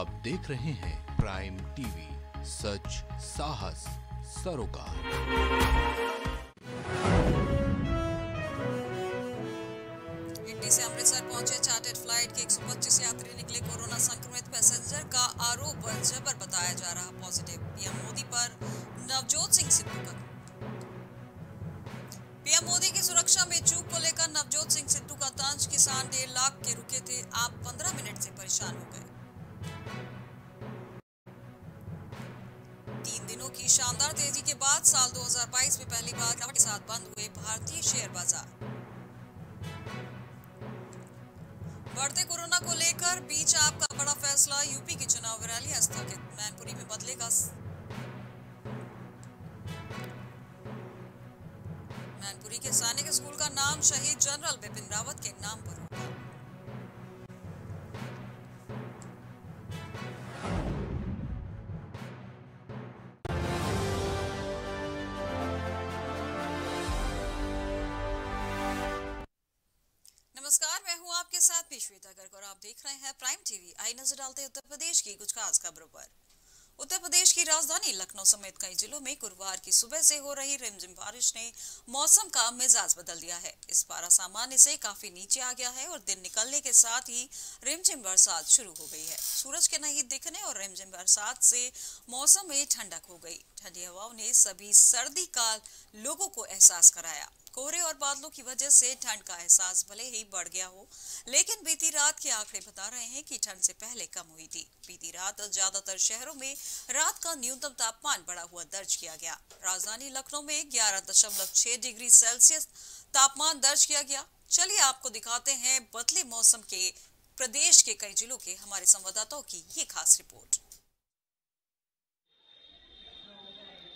आप देख रहे हैं प्राइम टीवी सच, साहस, सरोकार। से अमृतसर पहुँचे चार्टर्ड फ़्लाइट के 125 यात्री निकले कोरोना संक्रमित पैसेंजर का आरोप जबर बताया जा रहा पॉजिटिव पीएम मोदी पर नवजोत सिंह सिद्धू का पीएम मोदी की सुरक्षा में चूक को लेकर नवजोत सिंह सिद्धू का तंज किसान डेढ़ लाख के रुके थे। आप 15 मिनट से परेशान हो गए। तीन दिनों की शानदार तेज़ी के बाद साल 2022 में पहली बार गिरावट के साथ बंद हुए भारतीय शेयर बाज़ार। बढ़ते कोरोना को लेकर बीच आपका बड़ा फैसला, यूपी की चुनाव रैली स्थगित, मैनपुरी में बदलेगा मैनपुरी के सैनिक स्कूल का नाम शहीद जनरल बिपिन रावत के नाम पर होगा। देख रहे हैं प्राइम टीवी। आई नज़र डालते हैं उत्तर प्रदेश की कुछ खास खबरों पर। उत्तर प्रदेश की राजधानी लखनऊ समेत कई जिलों में गुरुवार की सुबह से हो रही रिमझिम बारिश ने मौसम का मिजाज बदल दिया है। इस पारा सामान्य से काफ़ी नीचे आ गया है और दिन निकलने के साथ ही रिमझिम बरसात शुरू हो गई है। सूरज के नहीं दिखने और रिमझिम बरसात से मौसम में ठंडक हो गई। ठंडी हवाओं ने सभी सर्दी का लोगों को एहसास कराया। कोहरे और बादलों की वजह से ठंड का एहसास भले ही बढ़ गया हो, लेकिन बीती रात के आंकड़े बता रहे हैं कि ठंड से पहले कम हुई थी। बीती रात ज़्यादातर शहरों में रात का न्यूनतम तापमान बढ़ा हुआ दर्ज किया गया। राजधानी लखनऊ में ग्यारह डिग्री सेल्सियस तापमान दर्ज किया गया। चलिए आपको दिखाते हैं बदले मौसम के प्रदेश के कई जिलों के हमारे संवाददाताओं की ये खास रिपोर्ट।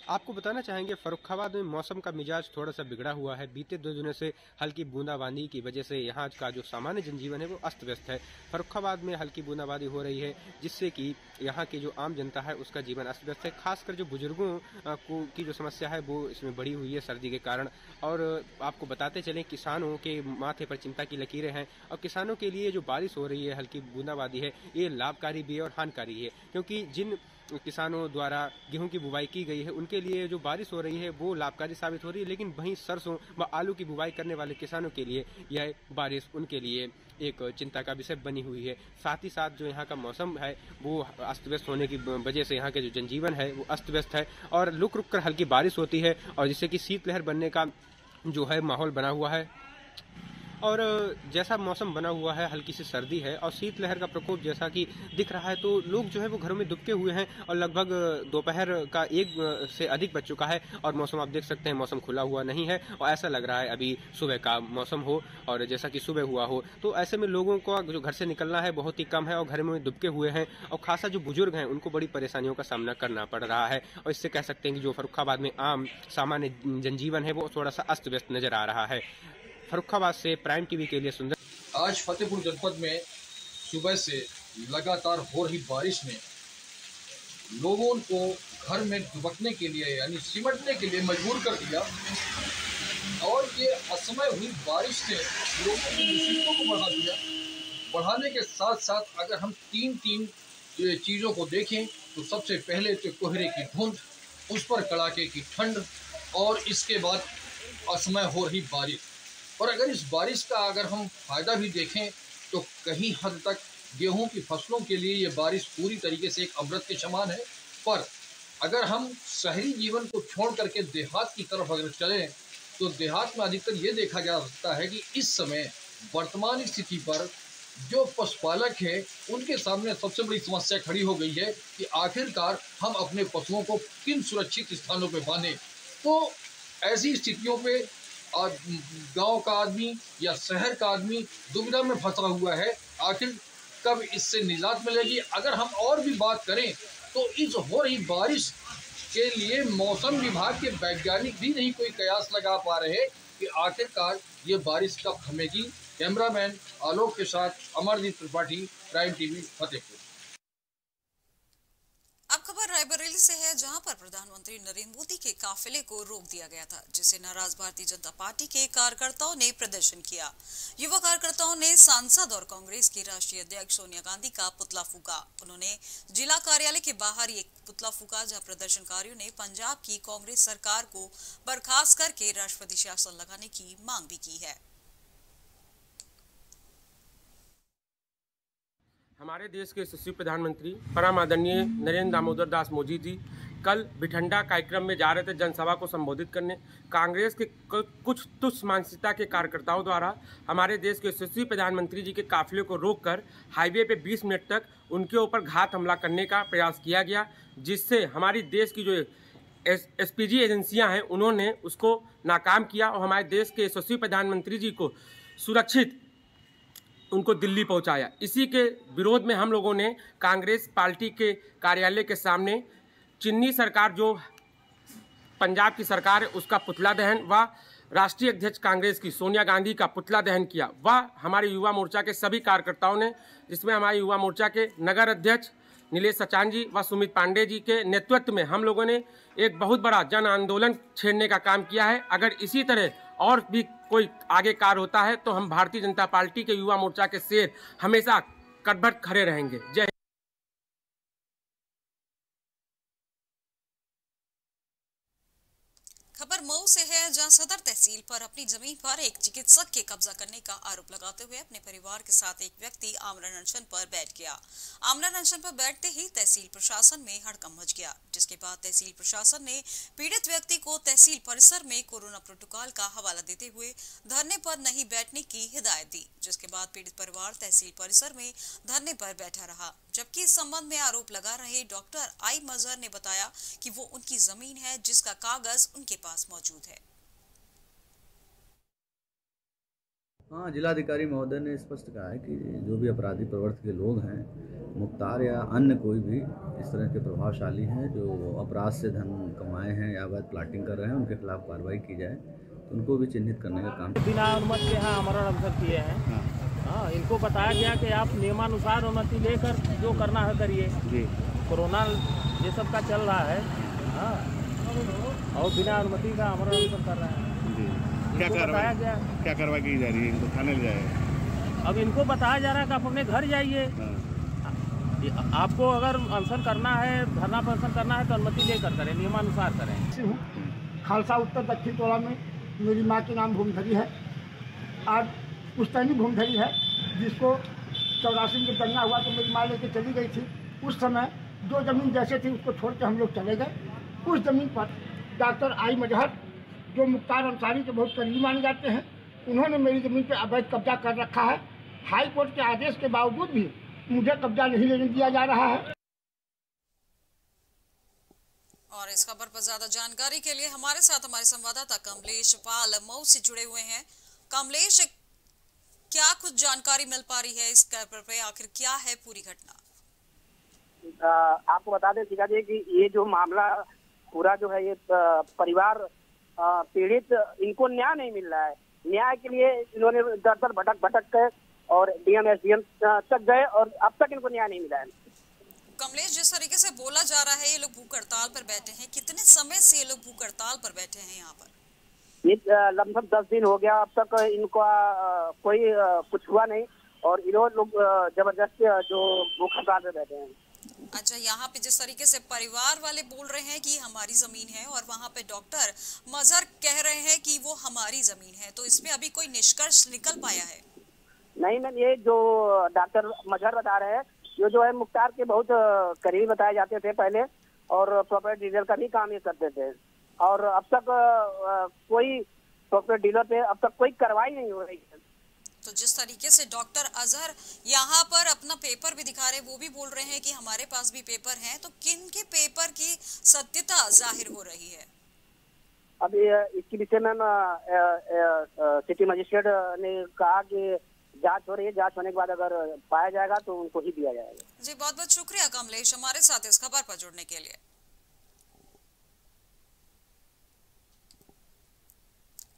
आपको बताना चाहेंगे फरुखाबाद में मौसम का मिजाज थोड़ा सा बिगड़ा हुआ है। बीते दो दिनों से हल्की बूंदाबांदी की वजह से यहाँ का जो सामान्य जनजीवन है, वो अस्त व्यस्त है। फरुखाबाद में हल्की बूंदाबांदी हो रही है, जिससे कि यहाँ की जो आम जनता है, उसका जीवन अस्त व्यस्त है। खासकर जो बुज़ुर्गों को, की जो समस्या है, वो इसमें बढ़ी हुई है सर्दी के कारण। और आपको बताते चले, किसानों के माथे पर चिंता की लकीरें हैं और किसानों के लिए जो बारिश हो रही है, हल्की बूंदाबांदी है, ये लाभकारी भी है और हानिकारी है। क्योंकि जिन किसानों द्वारा गेहूँ की बुवाई की गई है, उनके लिए जो बारिश हो रही है, वो लाभकारी साबित हो रही है, लेकिन वहीं सरसों व आलू की बुवाई करने वाले किसानों के लिए यह बारिश उनके लिए एक चिंता का विषय बनी हुई है। साथ ही साथ जो यहाँ का मौसम है, वो अस्त व्यस्त होने की वजह से यहाँ के जो जनजीवन है, वो अस्त व्यस्त है और रुक रुक कर हल्की बारिश होती है और जिससे कि शीतलहर बनने का जो है माहौल बना हुआ है। और जैसा मौसम बना हुआ है, हल्की सी सर्दी है और शीतलहर का प्रकोप जैसा कि दिख रहा है तो लोग जो है वो घरों में दुबके हुए हैं और लगभग दोपहर का एक से अधिक बज चुका है और मौसम आप देख सकते हैं, मौसम खुला हुआ नहीं है और ऐसा लग रहा है अभी सुबह का मौसम हो और जैसा कि सुबह हुआ हो। तो ऐसे में लोगों को जो घर से निकलना है बहुत ही कम है और घर में दुबके हुए हैं और खासा जो बुज़ुर्ग हैं, उनको बड़ी परेशानियों का सामना करना पड़ रहा है और इससे कह सकते हैं कि जो फरुखाबाद में आम सामान्य जनजीवन है, वो थोड़ा सा अस्त व्यस्त नज़र आ रहा है। फरुखाबाद से प्राइम टीवी के लिए सुंदर। आज फतेहपुर जनपद में सुबह से लगातार हो रही बारिश ने लोगों को घर में दुबकने के लिए, यानी सिमटने के लिए मजबूर कर दिया और ये असमय हुई बारिश ने लोगों की मुसीबतों को बढ़ा दिया। बढ़ाने के साथ साथ अगर हम तीन तीन चीज़ों को देखें तो सबसे पहले तो कोहरे की धुंध, उस पर कड़ाके की ठंड और इसके बाद असमय हो रही बारिश। और अगर इस बारिश का अगर हम फ़ायदा भी देखें तो कहीं हद तक गेहूँ की फ़सलों के लिए ये बारिश पूरी तरीके से एक अमृत के समान है। पर अगर हम शहरी जीवन को छोड़ करके देहात की तरफ़ अगर चलें तो देहात में अधिकतर ये देखा जा सकता है कि इस समय वर्तमान स्थिति पर जो पशुपालक है, उनके सामने सबसे बड़ी समस्या खड़ी हो गई है कि आखिरकार हम अपने पशुओं को किन सुरक्षित स्थानों पर बांधें। तो ऐसी स्थितियों पे गाँव का आदमी या शहर का आदमी दुविधा में फंसा हुआ है। आखिर कब इससे निजात मिलेगी? अगर हम और भी बात करें तो इस हो रही बारिश के लिए मौसम विभाग के वैज्ञानिक भी नहीं कोई कयास लगा पा रहे कि आखिरकार ये बारिश कब थमेगी। कैमरामैन आलोक के साथ अमरजीत त्रिपाठी, प्राइम टीवी, फतेहपुर। दिल्ली से है, जहाँ पर प्रधानमंत्री नरेंद्र मोदी के काफिले को रोक दिया गया था, जिसे नाराज़ भारतीय जनता पार्टी के कार्यकर्ताओं ने प्रदर्शन किया। युवा कार्यकर्ताओं ने सांसद और कांग्रेस की राष्ट्रीय अध्यक्ष सोनिया गांधी का पुतला फूका। उन्होंने जिला कार्यालय के बाहर एक पुतला फूका, जहाँ प्रदर्शनकारियों ने पंजाब की कांग्रेस सरकार को बर्खास्त करके राष्ट्रपति शासन लगाने की मांग भी की है। हमारे देश के यशस्वी प्रधानमंत्री, परम आदरणीय नरेंद्र दामोदर दास मोदी जी, कल बिठंडा कार्यक्रम में जा रहे थे जनसभा को संबोधित करने। कांग्रेस के कुछ तुच्छ मानसिकता के कार्यकर्ताओं द्वारा हमारे देश के यशस्वी प्रधानमंत्री जी के काफिले को रोककर हाईवे पे 20 मिनट तक उनके ऊपर घात हमला करने का प्रयास किया गया, जिससे हमारी देश की जो एस एस एजेंसियाँ हैं, उन्होंने उसको नाकाम किया और हमारे देश के यशस्वी प्रधानमंत्री जी को सुरक्षित उनको दिल्ली पहुँचाया। इसी के विरोध में हम लोगों ने कांग्रेस पार्टी के कार्यालय के सामने चिन्नी सरकार, जो पंजाब की सरकार है, उसका पुतला दहन व राष्ट्रीय अध्यक्ष कांग्रेस की सोनिया गांधी का पुतला दहन किया। व हमारे युवा मोर्चा के सभी कार्यकर्ताओं ने, जिसमें हमारे युवा मोर्चा के नगर अध्यक्ष नीलेष सचान जी व सुमित पांडे जी के नेतृत्व में हम लोगों ने एक बहुत बड़ा जन आंदोलन छेड़ने का काम किया है। अगर इसी तरह और भी कोई आगे कार होता है तो हम भारतीय जनता पार्टी के युवा मोर्चा के शेर हमेशा कटभट खड़े रहेंगे। जय खबर मऊ जहाँ सदर तहसील पर अपनी ज़मीन पर एक चिकित्सक के कब्जा करने का आरोप लगाते हुए अपने परिवार के साथ एक व्यक्ति आमरण अनशन पर बैठ गया। आमरण अनशन पर बैठते ही तहसील प्रशासन में हड़कम मच गया, जिसके बाद तहसील प्रशासन ने पीड़ित व्यक्ति को तहसील परिसर में कोरोना प्रोटोकॉल का हवाला देते हुए धरने पर नहीं बैठने की हिदायत दी, जिसके बाद पीड़ित परिवार तहसील परिसर में धरने पर बैठा रहा। जबकि इस संबंध में आरोप लगा रहे डॉक्टर आई मजहर ने बताया कि वो उनकी ज़मीन है जिसका कागज़ उनके पास मौजूद है। हाँ जिलाधिकारी महोदय ने स्पष्ट कहा है कि जो भी अपराधी प्रवृत्ति के लोग हैं मुख्तार या अन्य कोई भी इस तरह के प्रभावशाली हैं जो अपराध से धन कमाए हैं या अवैध प्लाटिंग कर रहे हैं उनके खिलाफ कार्रवाई की जाए तो उनको भी चिन्हित करने का काम बिना अनुमति के यहाँ हमारा अवसर किए हैं। हाँ।, हाँ इनको बताया गया कि आप नियमानुसार अनुमति लेकर जो करना है करिए। जी। कोरोना ये सब का चल रहा है। हाँ। और बिना अनुमति का हमारा अवसर कर रहा है। क्या कार्रवाई? क्या कार्रवाई की जा रही है? इनको थाने ले जाए अब इनको बताया जा रहा है कि आप अपने घर जाइए। हाँ। आपको अगर अनशन करना है धरना प्रदर्शन करना है तो अनुमति लेकर करें नियमानुसार करें। खालसा उत्तर दक्षिण टोला में मेरी माँ के नाम भूमधरी है। आज पुस्तैनी भूमधरी है जिसको चौरासी में दंगा हुआ तो मेरी माँ लेके चली गई थी। उस समय जो ज़मीन जैसे थी उसको छोड़ के हम लोग चले गए। उस ज़मीन पर डॉक्टर आई मजहर जो मुख्तार अंसारी के बहुत करीबी माने जाते हैं उन्होंने मेरी ज़मीन पर अवैध कब्जा कर रखा है। हाई कोर्ट के आदेश के बावजूद भी मुझे कब्जा नहीं लेने दिया जा रहा है। और इस खबर पर ज़्यादा जानकारी के लिए हमारे साथ हमारे संवाददाता कमलेश पाल मऊ से जुड़े हुए हैं। कमलेश क्या कुछ जानकारी मिल पा रही है इस खबर पे? आखिर क्या है पूरी घटना? आपको बता दें सीखा जी कि ये जो मामला पूरा जो है ये परिवार पीड़ित इनको न्याय नहीं मिल रहा है। न्याय के लिए इन्होंने दर दर भटक भटक कर और डीएम एस तक गए और अब तक इनको न्याय नहीं मिला है। कमलेश जिस तरीके से बोला जा रहा है ये लोग भूख हड़ताल पर बैठे हैं। कितने समय से ये लोग भूख हड़ताल पर बैठे हैं यहाँ पर? लगभग दस दिन हो गया। अब तक इनका कोई कुछ हुआ नहीं और इन्होंने लोग ज़बरदस्त जो भूख हड़ताल पर बैठे हैं। अच्छा यहाँ पे जिस तरीके से परिवार वाले बोल रहे हैं कि हमारी ज़मीन है और वहाँ पे डॉक्टर मजहर कह रहे हैं कि वो हमारी ज़मीन है तो इसमें अभी कोई निष्कर्ष निकल पाया है? नहीं मैम, ये जो डॉक्टर मजहर बता रहे हैं, ये जो है मुख्तार के बहुत करीब बताए जाते थे पहले और प्रॉपर्टी डीलर का भी काम ये करते थे। और अब तक कोई प्रॉपर्टी डीलर पे अब तक कोई कार्रवाई नहीं हो रही है। तो जिस तरीके से डॉक्टर अजहर यहाँ पर अपना पेपर भी दिखा रहे वो भी बोल रहे हैं कि हमारे पास भी पेपर हैं तो किन के पेपर की सत्यता ज़ाहिर हो रही है? अभी इसके विषय में सिटी मजिस्ट्रेट ने कहा कि जाँच हो रही है जाँच होने के बाद अगर पाया जाएगा तो उनको ही दिया जाएगा। जी बहुत बहुत शुक्रिया कमलेश हमारे साथ इस खबर पर जुड़ने के लिए।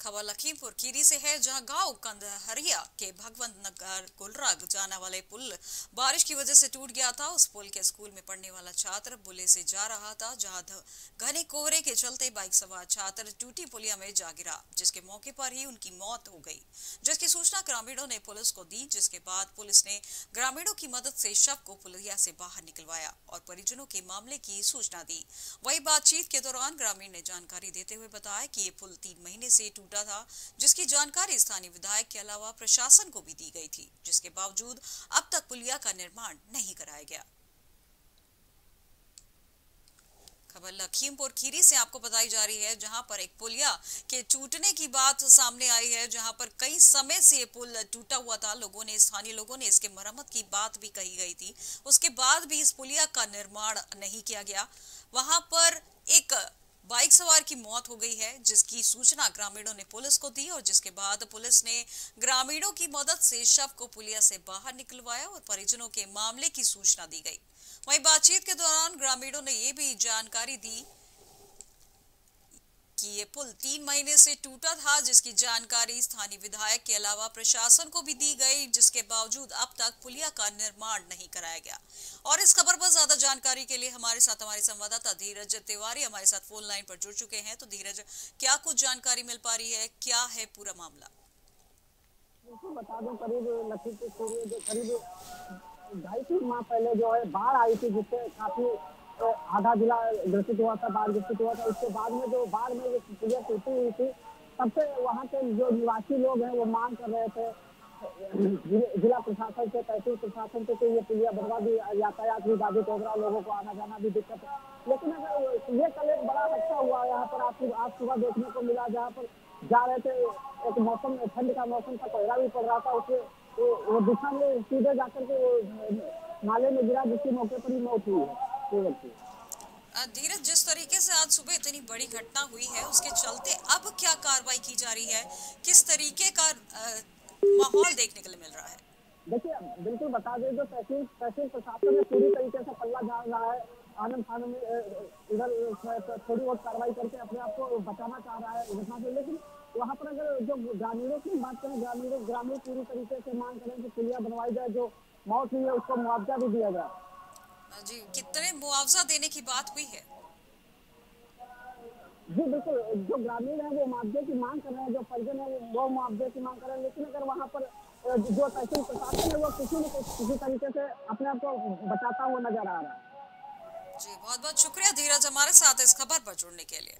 खबर लखीमपुर खीरी से है, जहाँ गाँव कंदहरिया के भगवंत नगर गुलराग जाने वाले पुल बारिश की वजह से टूट गया था। उस पुल के स्कूल में पढ़ने वाला छात्र बुले से जा रहा था, जहाँ घने कोहरे के चलते बाइक सवार छात्र टूटी पुलिया में जा गिरा, जिसके मौके पर ही उनकी मौत हो गई। जिसकी सूचना ग्रामीणों ने पुलिस को दी, जिसके बाद पुलिस ने ग्रामीणों की मदद से शव को पुलिया से बाहर निकलवाया और परिजनों के मामले की सूचना दी। वही बातचीत के दौरान ग्रामीण ने जानकारी देते हुए बताया कि ये पुल तीन महीने से टूटा था, जिसकी जानकारी स्थानीय विधायक के अलावा प्रशासन को भी दी गई थी, जिसके बावजूद अब तक पुलिया का निर्माण नहीं कराया गया। खबर लखीमपुर खीरी से आपको बताई जा रही है, जहाँ पर एक पुलिया के टूटने की बात सामने आई है, जहाँ पर कई समय से ये पुल टूटा हुआ था। लोगों ने, स्थानीय लोगों ने इसके मरम्मत की बात भी कही गई थी। उसके बाद भी इस पुलिया का निर्माण नहीं किया गया। वहाँ पर एक बाइक सवार की मौत हो गई है, जिसकी सूचना ग्रामीणों ने पुलिस को दी और जिसके बाद पुलिस ने ग्रामीणों की मदद से शव को पुलिया से बाहर निकलवाया और परिजनों के मामले की सूचना दी गई। वहीं बातचीत के दौरान ग्रामीणों ने ये भी जानकारी दी कि ये पुल तीन महीने से टूटा था, जिसकी जानकारी स्थानीय विधायक के अलावा प्रशासन को भी दी गई, जिसके बावजूद अब तक पुलिया का निर्माण नहीं कराया गया। और इस खबर पर ज़्यादा जानकारी के लिए हमारे साथ हमारे संवाददाता धीरज तिवारी हमारे साथ फ़ोन लाइन पर जुड़ चुके हैं। तो धीरज, क्या कुछ जानकारी मिल पा रही है? क्या है पूरा मामला? बता दूँ, करीब लखीमपुर जो करीब ढाई तीन माह पहले जो है, बाढ़ आई थी, जिससे काफ़ी आधा जिला ग्रसित हुआ था, बाढ़ ग्रसित हुआ था। उसके बाद में जो बाढ़ में जो पुलिया टूटी हुई थी, तब से वहाँ के जो निवासी लोग हैं, वो मांग कर रहे थे, जिला प्रशासन से, तहसील प्रशासन से कि ये पुलिया बनवा भी यातायात भी बाधित होगा लोगों को आना जाना भी दिक्कत है। लेकिन अगर ये कल एक बड़ा अच्छा हुआ, यहाँ पर आपको आज सुबह देखने को मिला, जहाँ पर जा रहे थे, एक मौसम, ठंड का मौसम था कोहरा भी पड़ रहा था उसके वो दिशा में सीधे जाकर के नाले में गिरा, जिसकी मौके पर ही मौत हुई है। धीरज, जिस तरीके से आज सुबह इतनी बड़ी घटना हुई है, उसके चलते अब क्या कार्रवाई की जा रही है? किस तरीके का माहौल देखने के लिए मिल रहा है? देखिए, बिल्कुल बता दें, जो तहसील तहसील प्रशासन ने पूरी तरीके से पल्ला झाड़ रहा है, आनंद में इधर थोड़ी बहुत कार्रवाई करके अपने आप को बचाना चाह रहा है घटना से लेकिन वहाँ पर अगर जो ग्रामीणों की बात करें, ग्रामीणों, ग्रामीण पूरी तरीके से मांग करें कि पुलिया बनवाई जाए, जो मौत हुई है, उसको मुआवजा भी दिया जाए। जी कितने मुआवजा देने की बात हुई है? जी बिल्कुल जो ग्रामीण है वो मुआवजे की मांग कर रहे हैं जो परिजन है वो मुआवजे की मांग कर रहे हैं लेकिन अगर वहाँ पर जो तहसील प्रशासन है वो किसी न किसी तरीके से अपने आप को बचाता हुआ नज़र आ रहा है। जी बहुत बहुत शुक्रिया धीरज हमारे साथ इस खबर पर जुड़ने के लिए।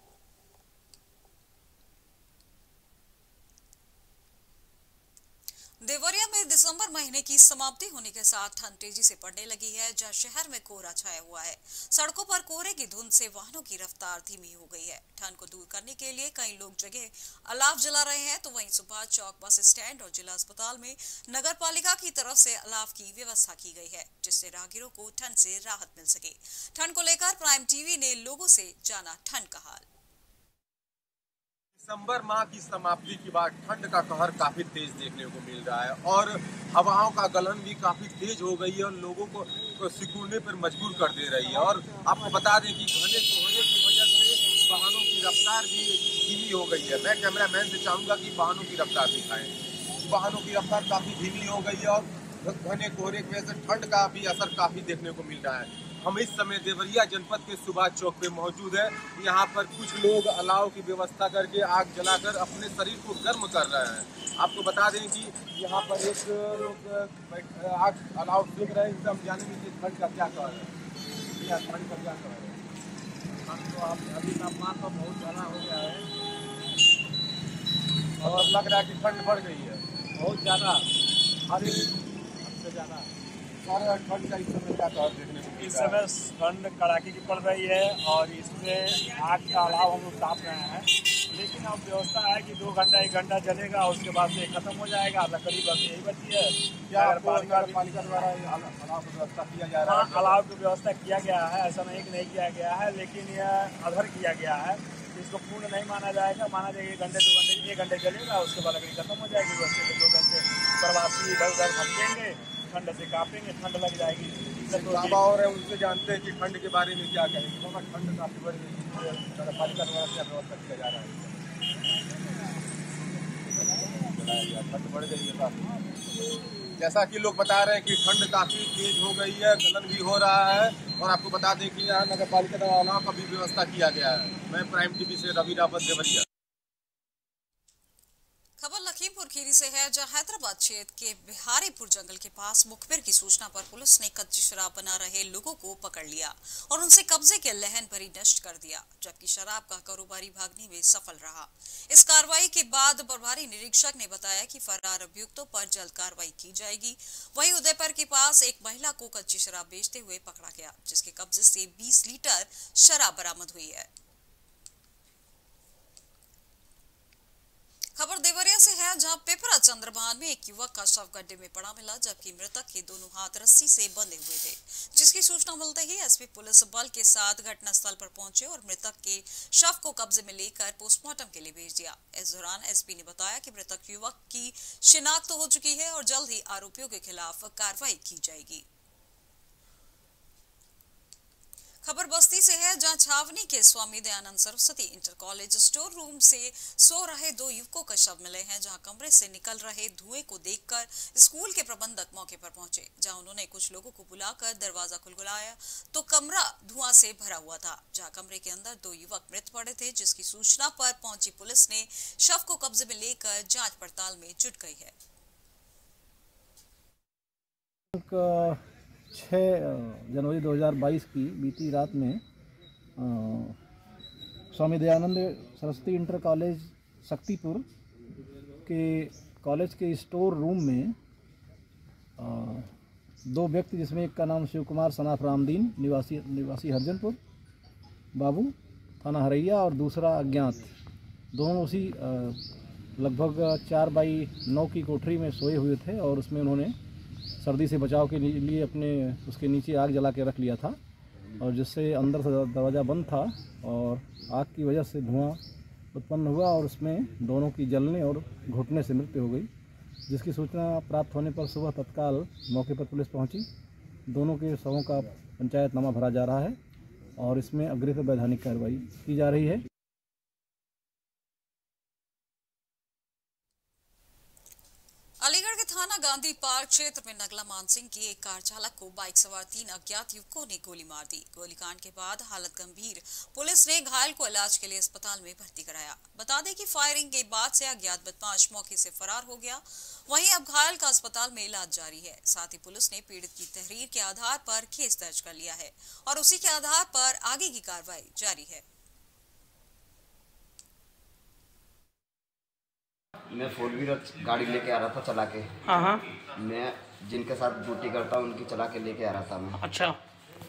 देवरिया में दिसंबर महीने की समाप्ति होने के साथ ठंड तेज़ी से पड़ने लगी है, जहाँ शहर में कोहरा छाया हुआ है। सड़कों पर कोहरे की धुंध से वाहनों की रफ्तार धीमी हो गई है। ठंड को दूर करने के लिए कई लोग जगह अलाव जला रहे हैं तो वहीं सुबह चौक बस स्टैंड और जिला अस्पताल में नगर पालिका की तरफ़ से अलाव की व्यवस्था की गई है, जिससे राहगीरों को ठंड से राहत मिल सके। ठंड को लेकर प्राइम टीवी ने लोगों से जाना ठंड का हाल। दिसंबर माह की समाप्ति के बाद ठंड का कहर काफ़ी तेज देखने को मिल रहा है और हवाओं का गलन भी काफ़ी तेज हो गई है और लोगों को सिकुड़ने पर मजबूर कर दे रही है। और आपको बता दें कि घने कोहरे की वजह से वाहनों की रफ्तार भी धीमी हो गई है। मैं कैमरा मैन से चाहूँगा कि वाहनों की रफ्तार दिखाएँ। वाहनों की रफ्तार काफ़ी धीमी हो गई है और घने कोहरे की वजह से ठंड का भी असर काफ़ी देखने को मिल रहा है। हम इस समय देवरिया जनपद के सुभाष चौक पे मौजूद है। यहाँ पर कुछ लोग अलाव की व्यवस्था करके आग जलाकर अपने शरीर को गर्म कर रहे हैं। आपको बता दें कि यहाँ पर एक लोग आग अलाव देख रहे हैं। हम जानेंगे कि ठंड का क्या कहर है। या ठंड का क्या है। हम तो आप, अभी तापमान तो बहुत ज़्यादा हो गया है। और लग रहा है कि ठंड बढ़ गई है। बहुत ज़्यादा। हर एक ज़्यादा। ठंड का इस समय क्या कहर देखने इस समय ठंड कड़ाके की पड़ रही है और इसमें आग का अलाव हम लोग ताप रहे हैं। लेकिन अब व्यवस्था है कि दो घंटा एक घंटा चलेगा उसके बाद से खत्म हो जाएगा। लकड़ी बस यही बची है। क्या पालिका पालिका द्वारा अलाव की व्यवस्था किया जा रहा है? अलाव की व्यवस्था किया गया है। ऐसा नहीं कि नहीं किया गया है लेकिन यह अधर किया गया है। इसको पूर्ण नहीं माना जाएगा। माना जाएगा एक घंटे दो घंटे एक घंटे चलेगा उसके बाद लकड़ी खत्म हो जाएगी। वैसे लोग ऐसे प्रवासी इधर उधर भटकेंगे ठंड से कापेंगे ठंड लग जाएगी। बाबा और है, उनसे जानते हैं कि ठंड के बारे में क्या कहेंगे। बाबा, ठंड काफ़ी बढ़ गई द्वारा क्या व्यवस्था किया जा रहा है। ठंड बढ़ गई है काफ़ी। जैसा कि लोग बता रहे हैं कि ठंड काफ़ी तेज हो गई है, गलन भी हो रहा है, और आपको बता दें कि यहाँ नगर पालिका द्वारा का भी व्यवस्था किया गया है। मैं प्राइम टीवी से रवि रावत देवरिया खबर लखीमपुर खीरी से है, जहाँ हैदराबाद क्षेत्र के बिहारीपुर जंगल के पास मुखबिर की सूचना पर पुलिस ने कच्ची शराब बना रहे लोगों को पकड़ लिया और उनसे कब्जे के लहन भरी नष्ट कर दिया, जबकि शराब का कारोबारी भागने में सफल रहा। इस कार्रवाई के बाद प्रभारी निरीक्षक ने बताया कि फरार अभियुक्तों पर जल्द कार्रवाई की जाएगी। वहीं उदयपुर के पास एक महिला को कच्ची शराब बेचते हुए पकड़ा गया, जिसके कब्जे से बीस लीटर शराब बरामद हुई है। खबर देवरिया से है, जहाँ पेपरा चंद्रभान में एक युवक का शव गड्ढे में पड़ा मिला, जबकि मृतक के दोनों हाथ रस्सी से बंधे हुए थे, जिसकी सूचना मिलते ही एसपी पुलिस बल के साथ घटनास्थल पर पहुँचे और मृतक के शव को कब्जे में लेकर पोस्टमार्टम के लिए भेज दिया। इस दौरान एसपी ने बताया कि मृतक युवक की शिनाख्त हो चुकी है और जल्द ही आरोपियों के खिलाफ कार्रवाई की जाएगी। खबर बस्ती से है, जहाँ छावनी के Swami Dayanand Saraswati inter college store room से सो रहे दो युवकों का शव मिले हैं, जहाँ कमरे से निकल रहे धुएँ को देखकर स्कूल के प्रबंधक मौके पर पहुँचे, जहाँ उन्होंने कुछ लोगों को बुलाकर दरवाज़ा खुलगुलाया तो कमरा धुआँ से भरा हुआ था, जहाँ कमरे के अंदर दो युवक मृत पड़े थे, जिसकी सूचना पर पहुँची पुलिस ने शव को कब्जे में लेकर जाँच पड़ताल में जुट गई है। छः जनवरी 2022 की बीती रात में स्वामी दयानंद सरस्वती इंटर कॉलेज शक्तिपुर के कॉलेज के स्टोर रूम में अ, दो व्यक्ति जिसमें एक का नाम शिव कुमार सनाफ रामदीन निवासी निवासी हरजनपुर बाबू थाना हरैया और दूसरा अज्ञात। दोनों उसी लगभग चार बाई नौ की कोठरी में सोए हुए थे और उसमें उन्होंने सर्दी से बचाव के लिए अपने उसके नीचे आग जला के रख लिया था और जिससे अंदर से दरवाज़ा बंद था और आग की वजह से धुआँ उत्पन्न हुआ और उसमें दोनों की जलने और घुटने से मृत्यु हो गई, जिसकी सूचना प्राप्त होने पर सुबह तत्काल मौके पर पुलिस पहुँची। दोनों के शवों का पंचायतनामा भरा जा रहा है और इसमें अग्रिम वैधानिक कार्रवाई की जा रही है अलीगढ़ के थाना गांधी पार्क क्षेत्र में नगला मानसिंह की एक कार चालक को बाइक सवार तीन अज्ञात युवकों ने गोली मार दी। गोलीकांड के बाद हालत गंभीर। पुलिस ने घायल को इलाज के लिए अस्पताल में भर्ती कराया। बता दें कि फायरिंग के बाद से अज्ञात बदमाश मौके से फरार हो गया। वहीं अब घायल का अस्पताल में इलाज जारी है। साथ ही पुलिस ने पीड़ित की तहरीर के आधार पर केस दर्ज कर लिया है और उसी के आधार पर आगे की कार्रवाई जारी है। मैं फोर व्हीलर गाड़ी लेके आ रहा था चला के। हाँ हाँ। मैं जिनके साथ ड्यूटी करता हूँ उनकी चला के लेके आ रहा था मैं। अच्छा।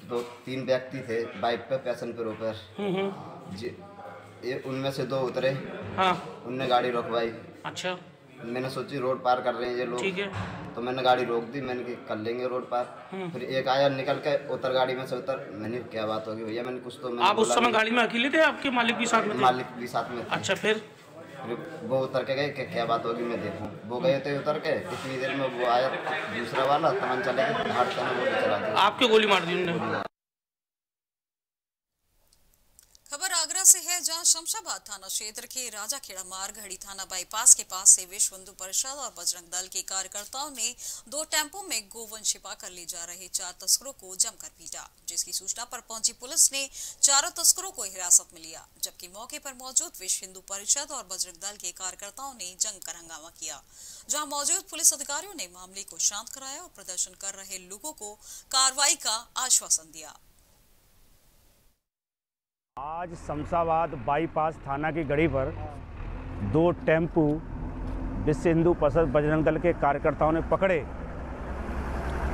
दो तीन व्यक्ति थे बाइक पे पैसन पे ऊपर हम्म हम्म। उनमें से दो उतरे। हाँ। उनने गाड़ी रोकवाई। अच्छा। मैंने सोची रोड पार कर रहे हैं ये लोग। ठीक है। तो मैंने गाड़ी रोक दी मैंने कर लेंगे रोड पार। हम्म। फिर एक आया निकल के उतर गाड़ी में से उतर। मैंने क्या बात होगी भैया? मैंने कुछ तो मैंने आप उस समय गाड़ी में अकेले थे आपके मालिक भी साथ में मालिक भी साथ में अच्छा फिर? वो उतर के गए, कि क्या बात होगी, मैं देखूँ। वो गए थे उतर के कितनी देर में वो आया, दूसरा वाला तमन चले गए चला आपके गोली मार दी खबर आगरा से है जहाँ शमशाबाद थाना क्षेत्र के राजाखेड़ा मार्ग हड़ी थाना बाईपास के पास से विश्व हिंदू परिषद और बजरंग दल के कार्यकर्ताओं ने दो टेंपो में गोवन छिपा कर ले जा रहे चार तस्करों को जमकर पीटा, जिसकी सूचना पर पहुँची पुलिस ने चारों तस्करों को हिरासत में लिया, जबकि मौके पर मौजूद विश्व हिंदू परिषद और बजरंग दल के कार्यकर्ताओं ने जंग कर हंगामा किया, जहाँ मौजूद पुलिस अधिकारियों ने मामले को शांत कराया और प्रदर्शन कर रहे लोगों को कार्रवाई का आश्वासन दिया। आज शमशाबाद बाईपास थाना की गड़ी पर दो टेंपू विश्व हिंदू परिषद बजरंग दल के कार्यकर्ताओं ने पकड़े।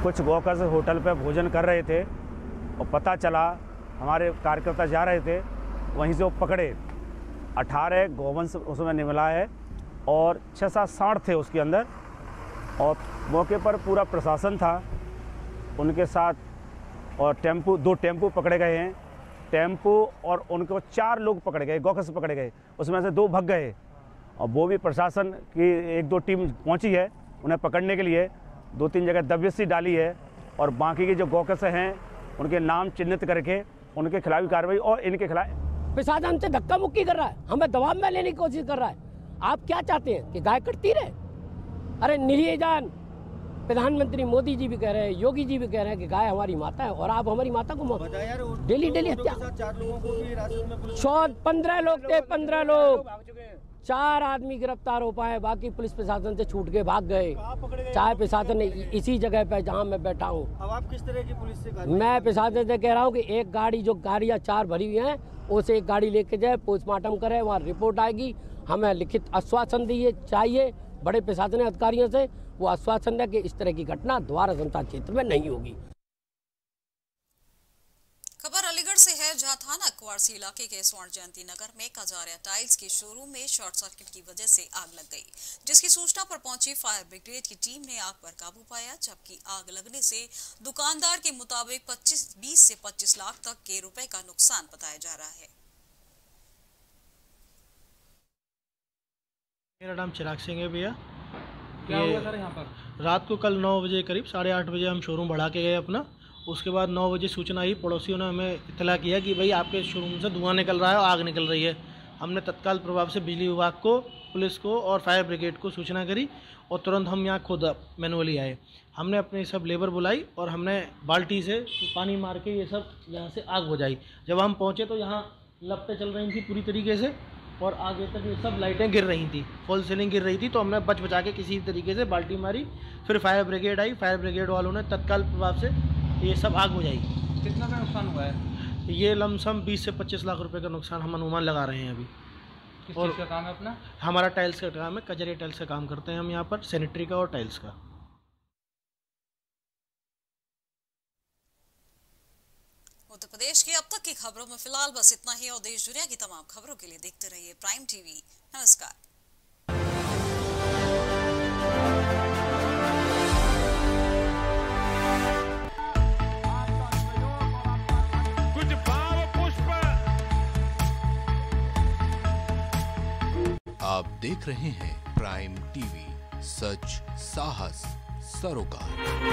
कुछ वॉकर्स होटल पर भोजन कर रहे थे और पता चला हमारे कार्यकर्ता जा रहे थे, वहीं से वो पकड़े। अठारह गोवंश उसमें निमला है और छः सात साठ थे उसके अंदर और मौके पर पूरा प्रशासन था उनके साथ और टेंपू, दो टेंपू पकड़े गए हैं। टेंपो और उनको चार लोग पकड़े गए गौकस पकड़े गए, उसमें से दो भग गए। और वो भी प्रशासन की एक दो टीम पहुँची है उन्हें पकड़ने के लिए। दो तीन जगह दबियसी डाली है और बाकी के जो गौकस हैं, उनके नाम चिन्हित करके उनके खिलाफ कार्रवाई और इनके खिलाफ प्रशासन हमसे धक्का मुक्की कर रहा है। हमें दबाव में लेने की कोशिश कर रहा है। आप क्या चाहते हैं कि गाय कटती रहे? अरे निरिए जान प्रधानमंत्री मोदी जी भी कह रहे हैं योगी जी भी कह रहे हैं कि गाय हमारी माता है और आप हमारी माता को डेली डेली हत्या। चौदह पंद्रह लोग थे पंद्रह लोग चार आदमी गिरफ़्तार हो पाए बाकी पुलिस प्रशासन से छूट के भाग गए। चाहे प्रशासन ने इसी जगह पे जहाँ मैं बैठा हूँ। अब आप किस तरह की पुलिस से मैं प्रशासन से कह रहा हूँ कि एक गाड़ी जो गाड़ियाँ चार भरी हुई हैं उसे एक गाड़ी लेके जाए पोस्टमार्टम करे वहाँ रिपोर्ट आएगी। हमें लिखित आश्वासन दिए चाहिए। बड़े प्रशासनिक अधिकारियों से वो आश्वासन है कि इस तरह की घटना दोबारा जनता क्षेत्र में नहीं होगी। खबर अलीगढ़ से है जहाँ थाना कुआरसी इलाके के स्वर्ण जयंती नगर में कजारिया टाइल्स के शोरूम में शॉर्ट सर्किट की वजह से आग लग गई जिसकी सूचना पर पहुँची फायर ब्रिगेड की टीम ने आग पर काबू पाया जबकि आग लगने से दुकानदार के मुताबिक 25 20 से 25 लाख तक के रुपए का नुकसान बताया जा रहा है। मेरा नाम चिराग सिंह है भैया। क्या ये हुआ सर यहाँ पर? रात को कल नौ बजे करीब साढ़े आठ बजे हम शोरूम बढ़ा के गए अपना। उसके बाद नौ बजे सूचना आई पड़ोसियों ने हमें इतला किया कि भाई आपके शोरूम से धुआँ निकल रहा है और आग निकल रही है। हमने तत्काल प्रभाव से बिजली विभाग को पुलिस को और फायर ब्रिगेड को सूचना करी और तुरंत हम यहाँ खुद मैनुअली आए। हमने अपने सब लेबर बुलाई और हमने बाल्टी से पानी मार के ये सब यहाँ से आग बुझाई। जब हम पहुँचे तो यहाँ लपटें चल रही थी पूरी तरीके से। और आगे तक ये सब लाइटें गिर रही थी फॉल सीलिंग गिर रही थी तो हमने बच बचा के किसी तरीके से बाल्टी मारी फिर फायर ब्रिगेड आई फायर ब्रिगेड वालों ने तत्काल प्रभाव से ये सब आग बुझाई। कितना का नुकसान हुआ है? ये लमसम 20 से 25 लाख रुपए का नुकसान हम अनुमान लगा रहे हैं अभी। किस और का काम है अपना? हमारा टाइल्स का काम है कजरे टाइल्स का काम करते हैं हम यहाँ पर सैनिटरी का और टाइल्स का। उत्तर प्रदेश की अब तक की खबरों में फ़िलहाल बस इतना ही और देश दुनिया की तमाम खबरों के लिए देखते रहिए प्राइम टीवी। नमस्कार। कुछ भाव पुष्प। आप देख रहे हैं प्राइम टीवी सच साहस सरोकार।